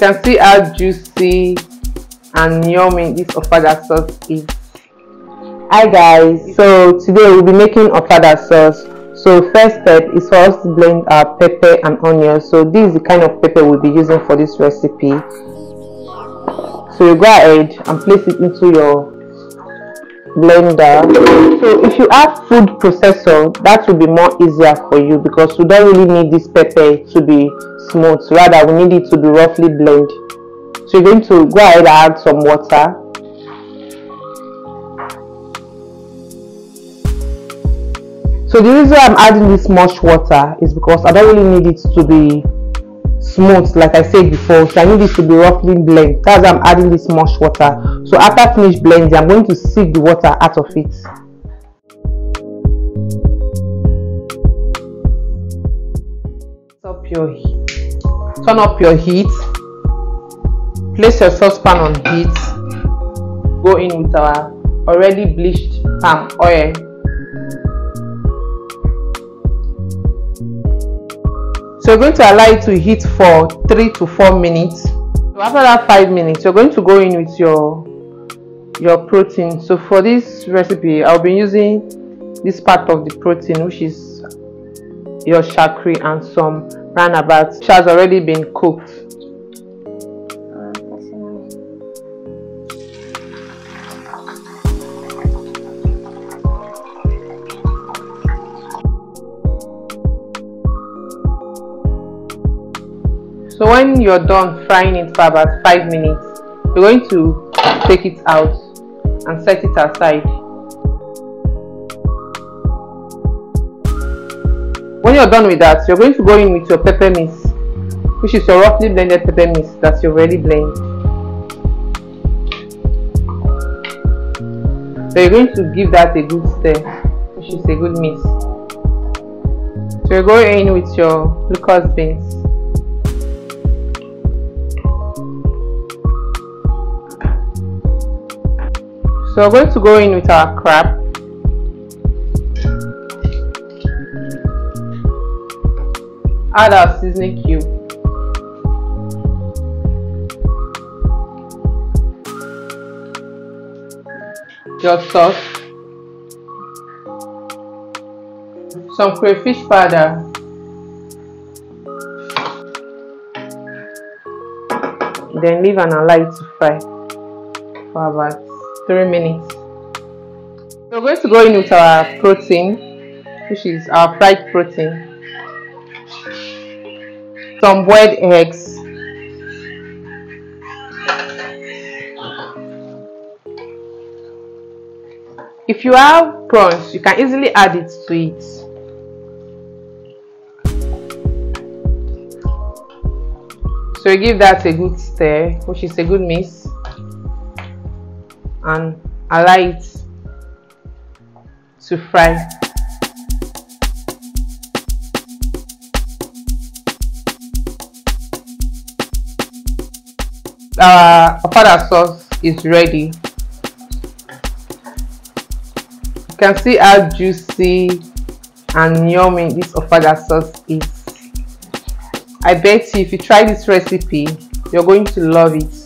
can see how juicy and yummy this ofada sauce is. Hi guys. So today we'll be making ofada sauce. So first step is for us to blend our pepper and onion so this is the kind of pepper we'll be using for this recipe. So you go ahead and place it into your blender. So if you have food processor that will be more easier for you because we don't really need this pepper to be smooth. Rather we need it to be roughly blend. So you're going to go ahead and add some water. So the reason i'm adding this much water is because i don't really need it to be smooth like i said before. So i need it to be roughly blend. That's i'm adding this much water so after finish blending i'm going to sieve the water out of it. Up your turn up your heat. Place your saucepan on heat. Go in with our already bleached palm oil. So you're going to allow it to heat for three to four minutes. So after that five minutes you're going to go in with your your protein. So for this recipe i'll be using this part of the protein which is your shakri and some roundabout which has already been cooked. So when you're done frying it for about five minutes you're going to take it out and set it aside. When you're done with that you're going to go in with your pepper mix which is your roughly blended pepper mix that you already blend. So you're going to give that a good stir which is a good mix. So you're going in with your locust beans So we're going to go in with our crab. Add our seasoning cube. Your sauce. Some crayfish powder. Then leave and allow it to fry for about three minutes. We're going to go in with our protein, which is our fried protein. Some boiled eggs. If you have prawns, you can easily add it to it. So you give that a good stir, which is a good mix and allow it to fry our ofada sauce is ready. You can see how juicy and yummy this ofada sauce is. I bet you if you try this recipe you're going to love it